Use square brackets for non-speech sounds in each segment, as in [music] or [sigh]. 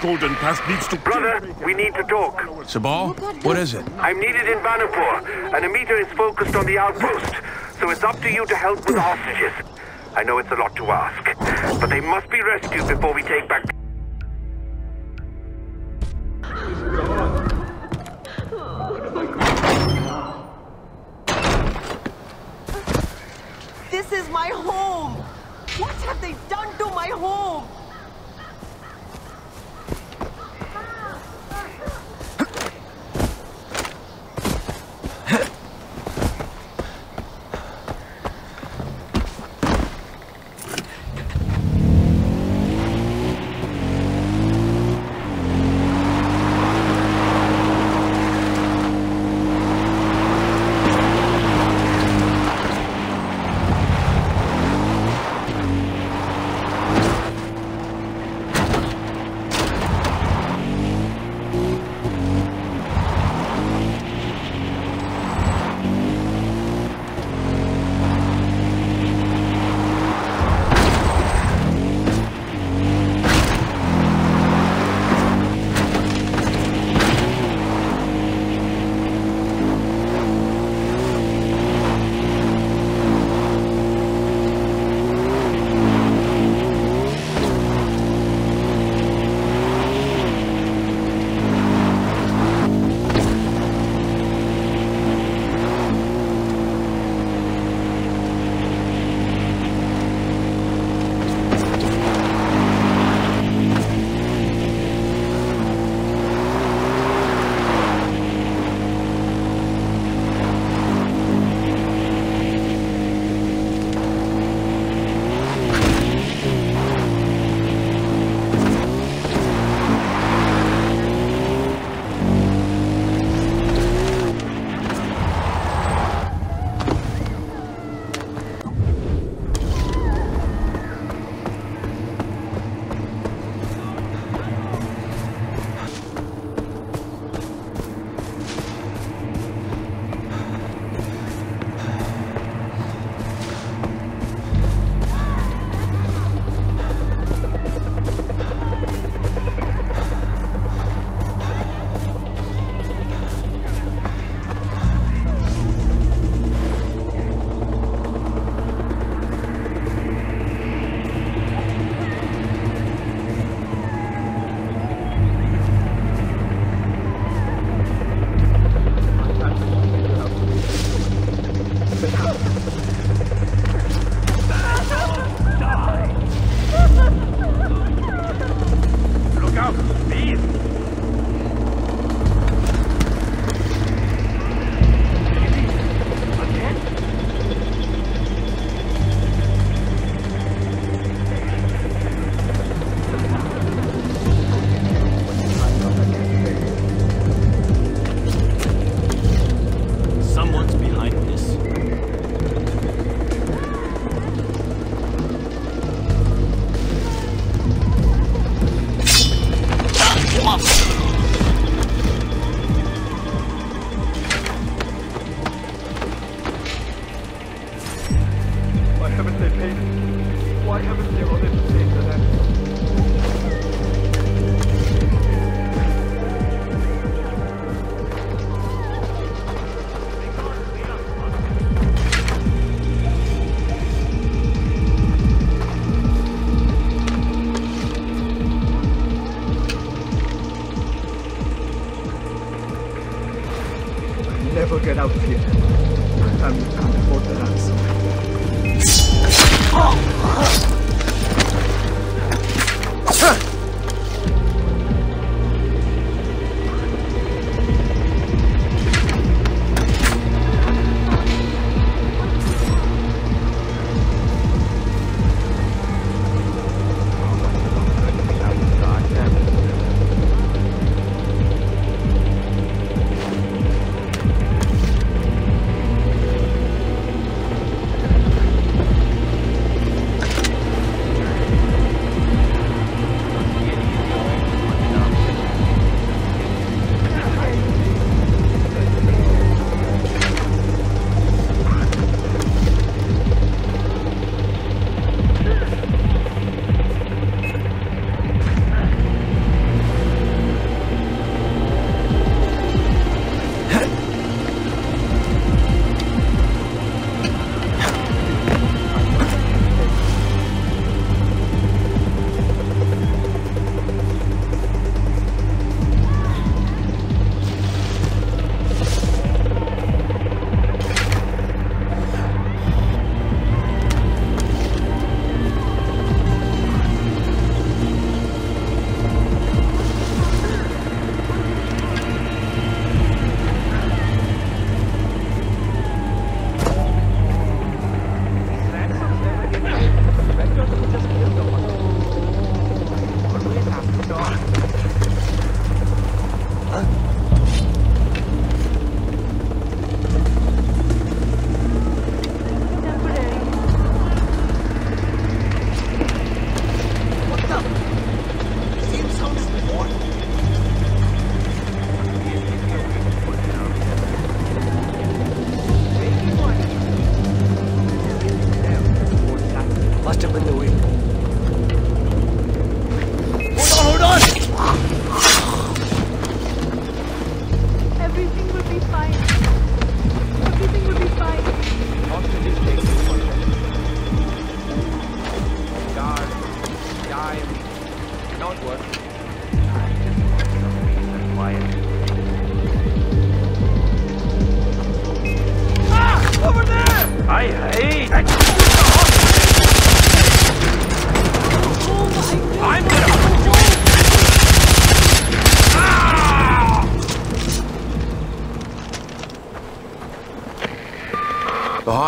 Golden Path needs to... Brother, we need to talk. Sabal, oh, what is it? I'm needed in Banapur, and Amita is focused on the outpost. So it's up to you to help with the hostages. I know it's a lot to ask, but they must be rescued before we take back... This is my home! What have they done to my home?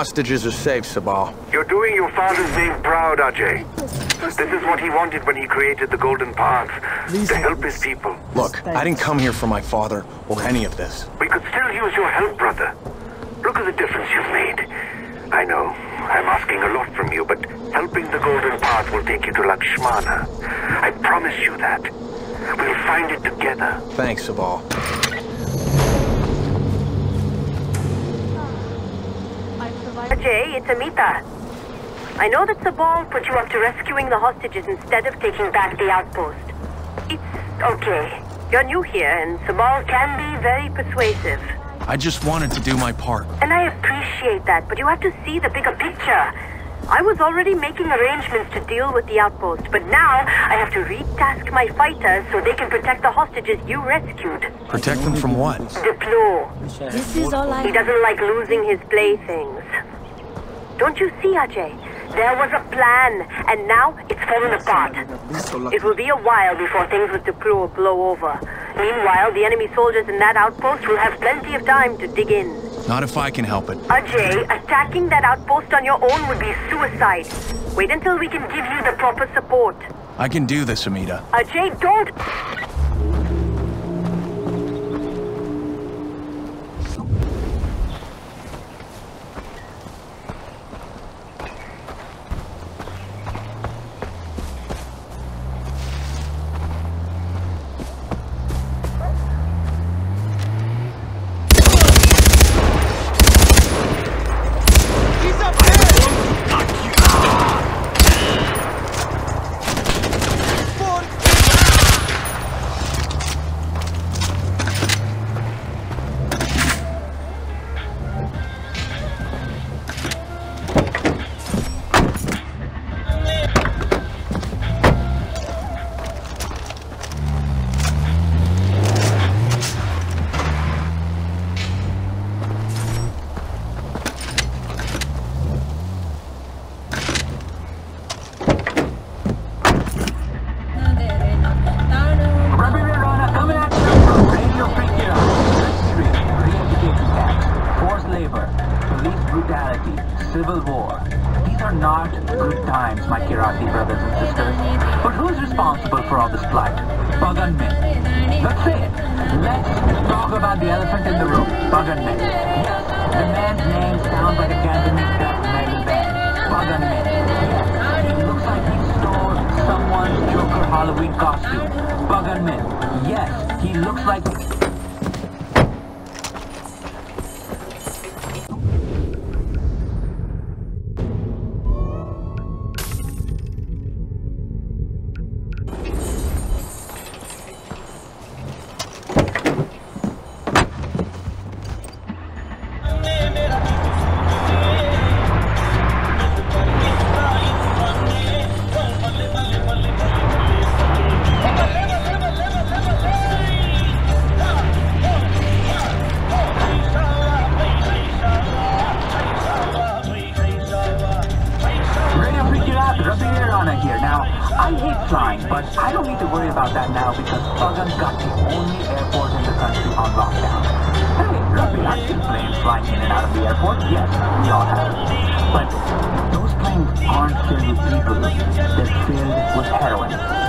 Hostages are safe, Sabal. You're doing your father's name proud, Ajay. This is what he wanted when he created the Golden Path, to help his people. Look, I didn't come here for my father or any of this. We could still use your help, brother. Look at the difference you've made. I know, I'm asking a lot from you, but helping the Golden Path will take you to Lakshmana. I promise you that. We'll find it together. Thanks, Sabal. Ajay, it's Amita. I know that Sabal put you up to rescuing the hostages instead of taking back the outpost. It's okay. You're new here, and Sabal can be very persuasive. I just wanted to do my part. And I appreciate that, but you have to see the bigger picture. I was already making arrangements to deal with the outpost, but now I have to retask my fighters so they can protect the hostages you rescued. Protect them from what? De Pleur. This is all I He doesn't like losing his playthings. Don't you see, Ajay? There was a plan, and now it's fallen apart. It will be a while before things with De Pleur blow over. Meanwhile, the enemy soldiers in that outpost will have plenty of time to dig in. Not if I can help it. Ajay, attacking that outpost on your own would be suicide. Wait until we can give you the proper support. I can do this, Amita. Ajay, don't... Pagan Min. Let's say it. Let's talk about the elephant in the room. Pagan Min. Yes, the man's name sounds like a Cantonese death metal. Pagan Min. Yes, he looks like he stole someone's Joker Halloween costume. Pagan Min. Yes, he looks like... about that now because Pagan's got the only airport in the country on lockdown. Hey, Rabi, I've seen planes flying in and out of the airport. Yes, we all have. But those planes aren't filled with people. They're filled with heroin.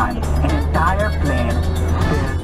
An entire plane filled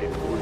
Whatever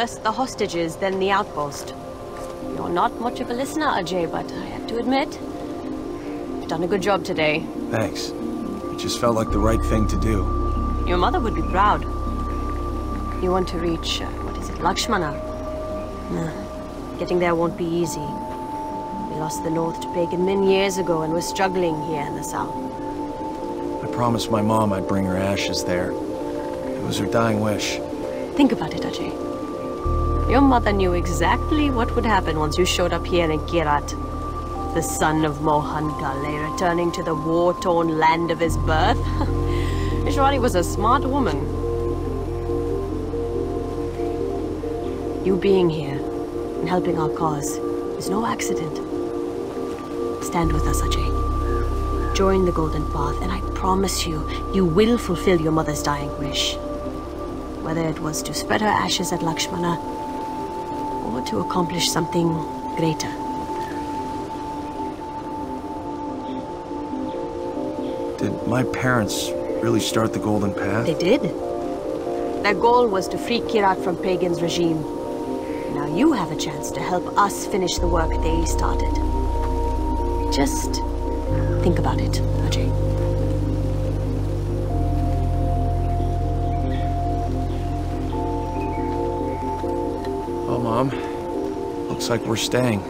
First the hostages, then the outpost. You're not much of a listener, Ajay, but I have to admit, you've done a good job today. Thanks. It just felt like the right thing to do. Your mother would be proud. You want to reach, uh, what is it, Lakshmana? Nah, getting there won't be easy. We lost the north to Pagan Min years ago and we're struggling here in the south. I promised my mom I'd bring her ashes there. It was her dying wish. Think about it, Ajay. Your mother knew exactly what would happen once you showed up here in Kyrat. The son of Mohan Ghale returning to the war-torn land of his birth. [laughs] Ishwari was a smart woman. You being here in helping our cause is no accident. Stand with us, Ajay. Join the Golden Path, and I promise you, you will fulfill your mother's dying wish. Whether it was to spread her ashes at Lakshmana, or to accomplish something greater. Did my parents really start the Golden Path? They did. Their goal was to free Kyrat from Pagan's regime. Now you have a chance to help us finish the work they started. Just think about it, Ajay. Oh, Mom. Looks like we're staying.